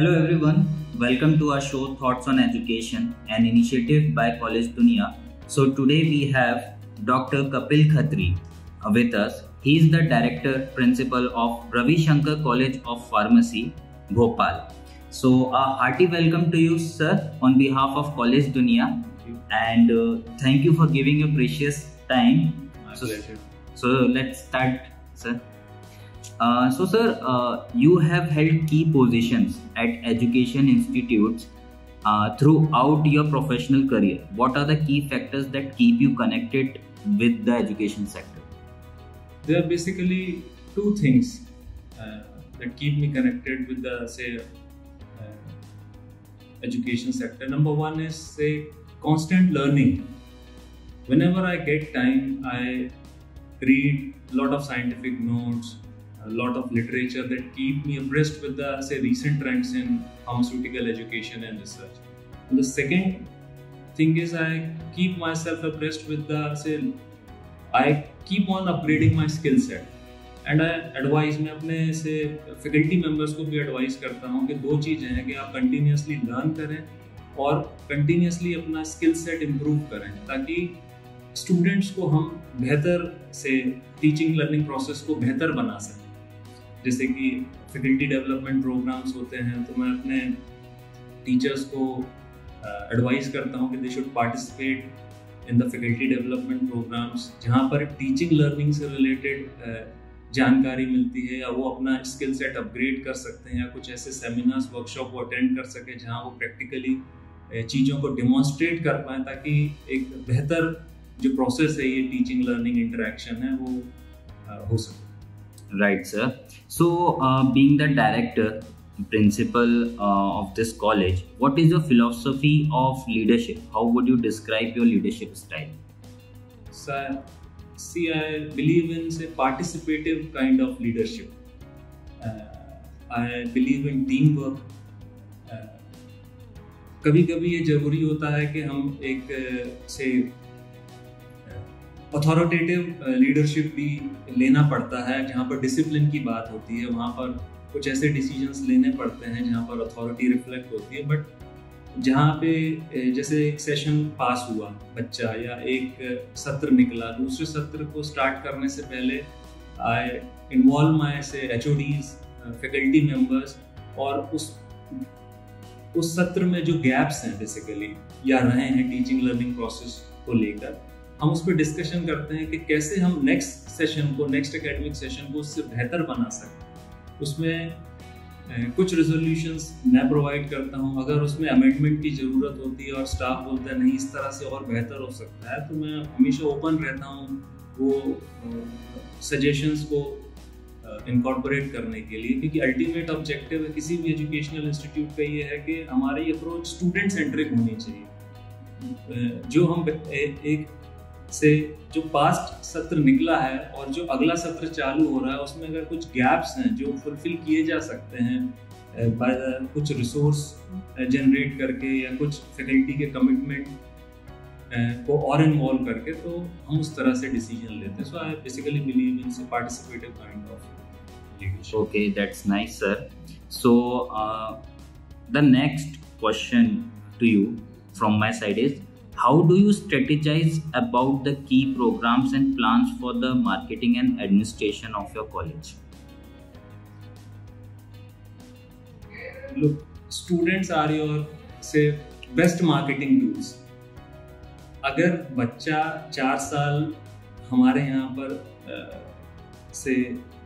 Hello everyone, welcome to our show Thoughts on Education, an initiative by College Dunia. So today we have Dr. Kapil Khatri with us. He is the director principal of Ravi Shankar College of Pharmacy, Bhopal. So a hearty welcome to you, sir, on behalf of College Dunia, and uh, thank you for giving your precious time. My So- pleasure. So let's start, sir. Uh, so, sir, uh, you have held key positions at education institutes uh, throughout your professional career. What are the key factors that keep you connected with the education sector? There are basically two things uh, that keep me connected with the say uh, education sector. Number one is say constant learning. Whenever I get time, I read a lot of scientific notes, a lot of literature that keep me abreast with the say recent trends in pharmaceutical education and research. And the second thing is I keep myself abreast with the say I keep on upgrading my skill set and I advise मैं अपने से faculty members को भी advise करता हूँ कि दो चीज़ें हैं कि आप कंटिन्यूसली लर्न करें और कंटिन्यूसली अपना स्किल सेट इम्प्रूव करें ताकि स्टूडेंट्स को हम बेहतर से टीचिंग लर्निंग प्रोसेस को बेहतर बना सकें जैसे कि फैकल्टी डेवलपमेंट प्रोग्राम्स होते हैं तो मैं अपने टीचर्स को एडवाइस uh, करता हूँ कि they should participate in the faculty development programs जहाँ पर टीचिंग लर्निंग से रिलेटेड uh, जानकारी मिलती है या वो अपना स्किल सेट अपग्रेड कर सकते हैं या कुछ ऐसे सेमिनार्स वर्कशॉप को अटेंड कर सके जहाँ वो प्रैक्टिकली चीज़ों को डिमॉन्स्ट्रेट कर पाएँ ताकि एक बेहतर जो प्रोसेस है ये टीचिंग लर्निंग इंटरेक्शन है वो हो सके। Right, sir. So, uh, being the director, principal uh, of this college, what is your philosophy of leadership? How would you describe your leadership style? So, see, I believe in say participative kind of leadership. Uh, I believe in teamwork. कभी कभी ये जरूरी होता है कि हम एक uh, से अथॉरिटेटिव लीडरशिप भी लेना पड़ता है, जहाँ पर डिसिप्लिन की बात होती है, वहाँ पर कुछ ऐसे डिसीजंस लेने पड़ते हैं, जहाँ पर अथॉरिटी रिफ्लेक्ट होती है बट जहाँ पे जैसे एक सेशन पास हुआ, बच्चा या एक सत्र निकला, दूसरे सत्र को स्टार्ट करने से पहले I involve my say H faculty members और उस उस सत्र में जो गैप्स हैं बेसिकली या रहे हैं टीचिंग लर्निंग प्रोसेस को लेकर हम उस पर डिस्कशन करते हैं कि कैसे हम नेक्स्ट सेशन को नेक्स्ट एकेडमिक सेशन को उससे बेहतर बना सकते उसमें कुछ रेजोल्यूशंस मैं प्रोवाइड करता हूँ। अगर उसमें अमेंडमेंट की ज़रूरत होती है और स्टाफ बोलता है, नहीं, इस तरह से और बेहतर हो सकता है तो मैं हमेशा ओपन रहता हूँ वो सजेशंस को इनकॉर्पोरेट करने के लिए। क्योंकि अल्टीमेट ऑब्जेक्टिव किसी भी एजुकेशनल इंस्टीट्यूट का ये है कि हमारी अप्रोच स्टूडेंट सेंट्रिक होनी चाहिए। जो हम एक से जो पास्ट सत्र निकला है और जो अगला सत्र चालू हो रहा है उसमें अगर कुछ गैप्स हैं जो फुलफिल किए जा सकते हैं कुछ रिसोर्स जनरेट करके या कुछ फैकल्टी के कमिटमेंट को और इन्वॉल्व करके तो हम उस तरह से डिसीज़न लेते हैं so I basically believe in participative kind of that's nice, sir. So, uh, the next question to you from my side is how do you strategize about the key programs and plans for the marketing and administration of your college look students are your say best marketing tools अगर बच्चा चार साल हमारे यहाँ पर आ, से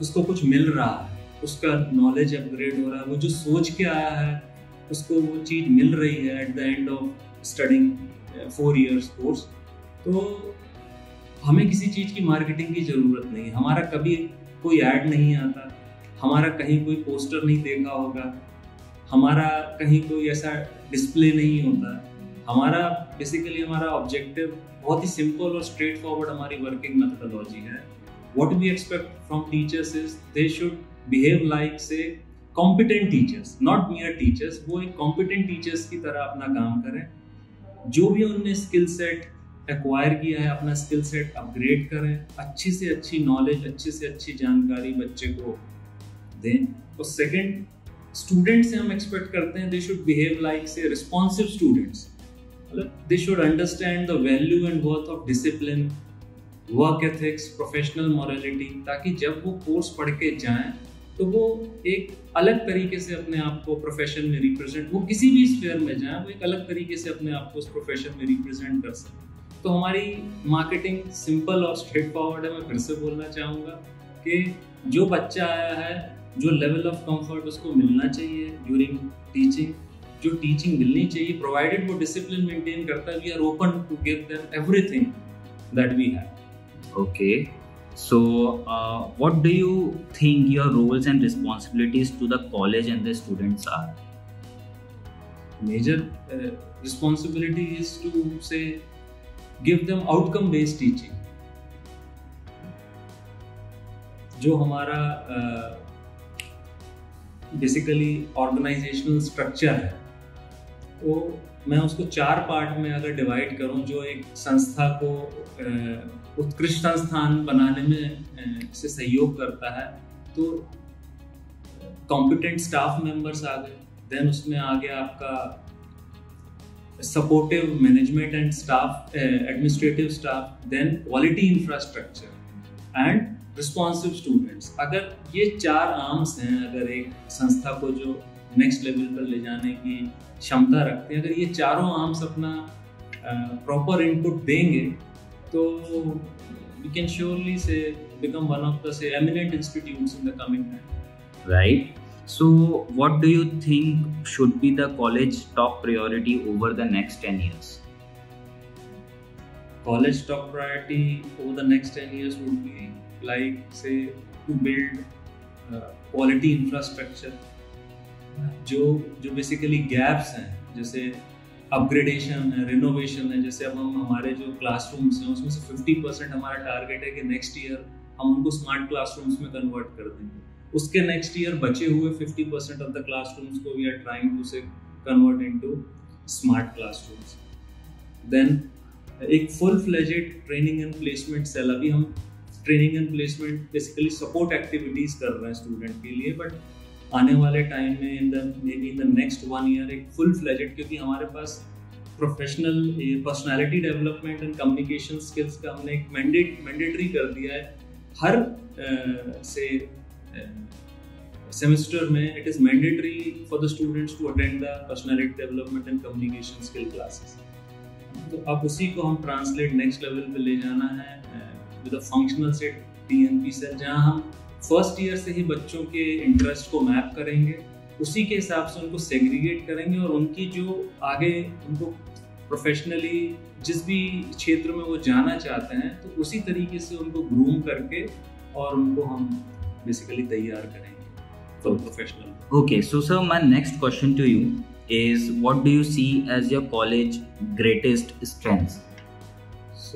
उसको कुछ मिल रहा है उसका नॉलेज अपग्रेड हो रहा है वो जो सोच के आया है उसको वो चीज़ मिल रही है at the end of studying four years course तो हमें किसी चीज़ की मार्केटिंग की ज़रूरत नहीं हमारा कभी कोई ऐड नहीं आता, हमारा कहीं कोई पोस्टर नहीं देखा होगा, हमारा कहीं कोई ऐसा डिस्प्ले नहीं होता। हमारा बेसिकली हमारा ऑब्जेक्टिव बहुत ही सिंपल और स्ट्रेट फॉरवर्ड हमारी वर्किंग मेथडोलॉजी है। What we expect from teachers is they should behave like, say, competent teachers not mere teachers, वो एक कॉम्पिटेंट टीचर्स की तरह अपना काम करें। जो भी उनने स्किल सेट एक्वायर किया है, अपना स्किल सेट अपग्रेड करें, अच्छी से अच्छी नॉलेज अच्छी से अच्छी जानकारी बच्चे को दें। और सेकंड स्टूडेंट से हम एक्सपेक्ट करते हैं they should behave like say responsive students मतलब they should understand the value and worth of discipline work ethics professional morality ताकि जब वो कोर्स पढ़ के जाएँ तो वो एक अलग तरीके से अपने आप को प्रोफेशन में रिप्रेजेंट वो किसी भी स्फेयर में जाए, वो एक अलग तरीके से अपने आप को उस प्रोफेशन में रिप्रेजेंट कर सकें। तो हमारी मार्केटिंग सिंपल और स्ट्रेट फॉरवर्ड है। मैं फिर से बोलना चाहूँगा कि जो बच्चा आया है, जो लेवल ऑफ़ कंफर्ट उसको मिलना चाहिए ड्यूरिंग टीचिंग जो टीचिंग मिलनी चाहिए प्रोवाइडेड वो डिसिप्लिन मेंटेन करता है we are open to give them everything that we have okay so uh, what do you think your roles and responsibilities to the college and the students are major uh, responsibility is to say give them outcome based teaching जो हमारा basically organizational structure है वो मैं उसको चार part में अगर divide करूँ जो एक संस्था को उत्कृष्ट संस्थान बनाने में से सहयोग करता है तो कॉम्पिटेंट स्टाफ मेंबर्स आ गए। देन उसमें आ गया आपका supportive management and staff administrative staff then quality infrastructure and responsive students अगर ये चार आर्म्स हैं, अगर एक संस्था को जो नेक्स्ट लेवल पर ले जाने की क्षमता रखते हैं, अगर ये चारों आर्म्स अपना प्रॉपर इनपुट देंगे तो we can surely say become one of the say eminent institutes in the coming time right so what do you think should be the college top priority over the next 10 years college top priority over the next 10 years would be like say to build quality infrastructure जो जो basically gaps हैं जैसे upgradation है renovation है, जैसे अब हम हमारे जो क्लासरूम्स हैं, उसमें से फिफ्टी परसेंट हमारा टारगेट है कि नेक्स्ट ईयर हम उनको स्मार्ट क्लासरूम्स में कन्वर्ट कर देंगे। उसके नेक्स्ट ईयर बचे हुए fifty percent of the classrooms को we are trying to say convert into smart classrooms then एक full fledged training and placement cell अभी हम training and placement basically support activities कर रहे हैं स्टूडेंट के लिए बट आने वाले टाइम में in the maybe in the next one year एक फुल फ्लेजेड क्योंकि हमारे पास professional personality development and communication skills का हमने एक मैंडेट मैंडेटरी कर दिया है। हर से सेमेस्टर में it is mandatory for the students to attend the personality development and communication skill classes तो अब उसी को हम ट्रांसलेट नेक्स्ट लेवल पे ले जाना है with a functional set TNP set जहाँ हम फ़र्स्ट ईयर से ही बच्चों के इंटरेस्ट को मैप करेंगे, उसी के हिसाब से उनको सेग्रीगेट करेंगे और उनकी जो आगे उनको प्रोफेशनली जिस भी क्षेत्र में वो जाना चाहते हैं तो उसी तरीके से उनको ग्रूम करके और उनको हम बेसिकली तैयार करेंगे for professional okay so sir my next question to you is what do you see as your college greatest strengths?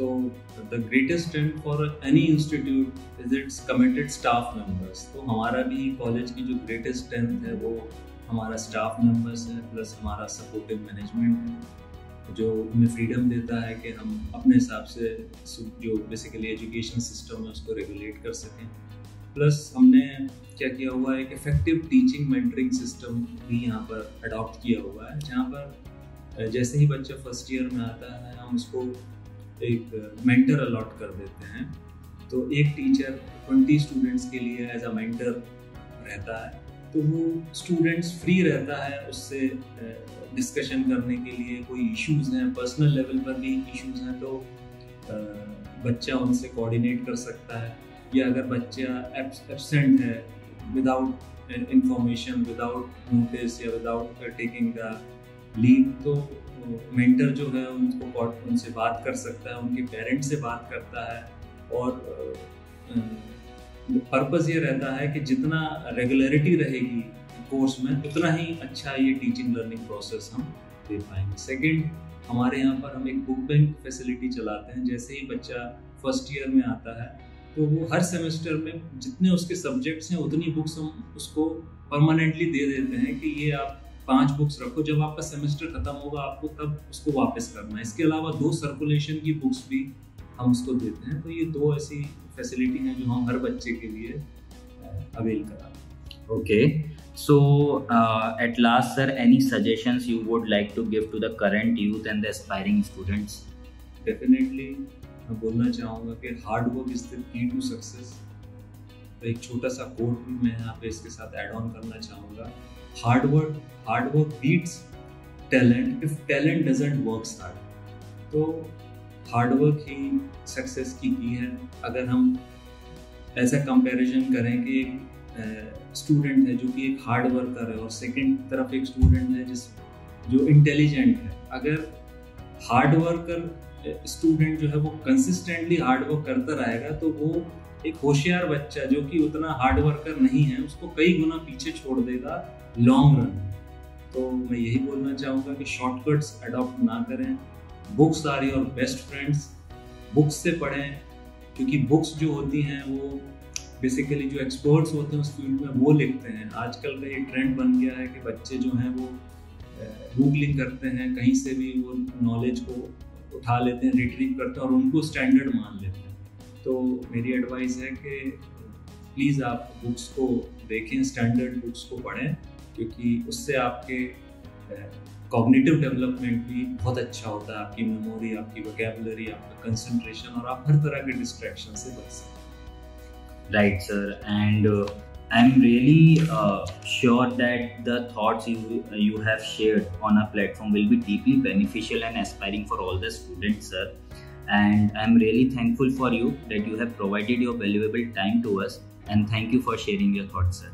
So, the greatest strength for any institute is its committed staff members. तो हमारा भी college की जो greatest strength है, वो हमारा staff members है plus हमारा supportive management है जो हमें फ्रीडम देता है कि हम अपने हिसाब से जो बेसिकली एजुकेशन सिस्टम है, उसको रेगुलेट कर सकें प्लस हमने क्या किया हुआ है एक इफ़ेक्टिव टीचिंग मेंटरिंग सिस्टम भी यहाँ पर अडॉप्ट किया हुआ है, जहाँ पर, जैसे ही बच्चा फ़र्स्ट ईयर में आता है, हम उसको एक मेंटर अलॉट कर देते हैं। तो एक टीचर ट्वेंटी स्टूडेंट्स के लिए एज अ मेंटर रहता है। तो वो स्टूडेंट्स फ्री रहता है उससे डिस्कशन करने के लिए। कोई इश्यूज़ हैं पर्सनल लेवल पर भी इश्यूज़ हैं तो बच्चा उनसे कोऑर्डिनेट कर सकता है। या अगर बच्चा एबसेंट है विदाउट इंफॉर्मेशन विदाउट नोटिस या विदाउट टेकिंग द लीव तो मेंटर जो है, उनको उनसे बात कर सकता है, उनके पेरेंट्स से बात करता है और पर्पज़ ये रहता है कि जितना रेगुलरिटी रहेगी कोर्स में, उतना ही अच्छा ये टीचिंग लर्निंग प्रोसेस हम दे पाएँगे। सेकंड हमारे यहाँ पर हम एक बुक बैंक फैसिलिटी चलाते हैं, जैसे ही बच्चा फ़र्स्ट ईयर में आता है तो वो हर सेमेस्टर में जितने उसके सब्जेक्ट्स हैं, उतनी बुक्स हम उसको परमानेंटली दे देते हैं कि ये आप पाँच बुक्स रखो जब आपका सेमेस्टर खत्म होगा आपको तब उसको वापस करना है। इसके अलावा दो सर्कुलेशन की बुक्स भी हम उसको देते हैं। तो ये दो ऐसी फैसिलिटी हैं जो हम हर बच्चे के लिए अवेल करा Okay. So, uh, at last, sir, any suggestions you would like to give to the current youth and the aspiring students? Definitely मैं बोलना चाहूँगा कि hard work is the key to success एक छोटा सा कोड भी मैं यहाँ पे इसके साथ ऐड ऑन करना चाहूँगा। Hard work hard work beats talent if talent doesn't work hard तो हार्ड वर्क ही सक्सेस की की है। अगर हम ऐसा कंपैरिजन करें कि एक स्टूडेंट है जो कि एक हार्ड वर्कर है और सेकंड तरफ़ एक स्टूडेंट है जिस, जो इंटेलिजेंट है। अगर हार्ड वर्कर स्टूडेंट जो है वो कंसिस्टेंटली हार्ड वर्क करता रहेगा तो वो एक होशियार बच्चा जो कि उतना हार्ड वर्कर नहीं है, उसको कई गुना पीछे छोड़ देगा लॉन्ग रन तो मैं यही बोलना चाहूँगा कि शॉर्टकट्स अडॉप्ट ना करें। Books are your best friends books से पढ़ें, क्योंकि बुक्स जो होती हैं, वो बेसिकली जो एक्सपर्ट्स होते हैं उस फ़ील्ड में, वो लिखते हैं। आजकल का ये ट्रेंड बन गया है कि बच्चे जो हैं, वो गूगलिंग करते हैं, कहीं से भी वो नॉलेज को उठा लेते हैं रिट्रीव करते हैं और उनको स्टैंडर्ड मान लेते हैं। तो मेरी एडवाइस है कि प्लीज़ आप बुक्स को देखें स्टैंडर्ड बुक्स को पढ़ें, क्योंकि उससे आपके कॉग्निटिव डेवलपमेंट भी बहुत अच्छा होता है, आपकी मेमोरी आपकी वोकेबलरी आपका कंसंट्रेशन और आप हर तरह के डिस्ट्रैक्शन से बच सकते right sir and I am really sure that the thoughts you you have share on a platform will be deeply beneficial and aspiring for all the students sir And I'm really thankful for you that you have provided your valuable time to us. And thank you for sharing your thoughts, sir.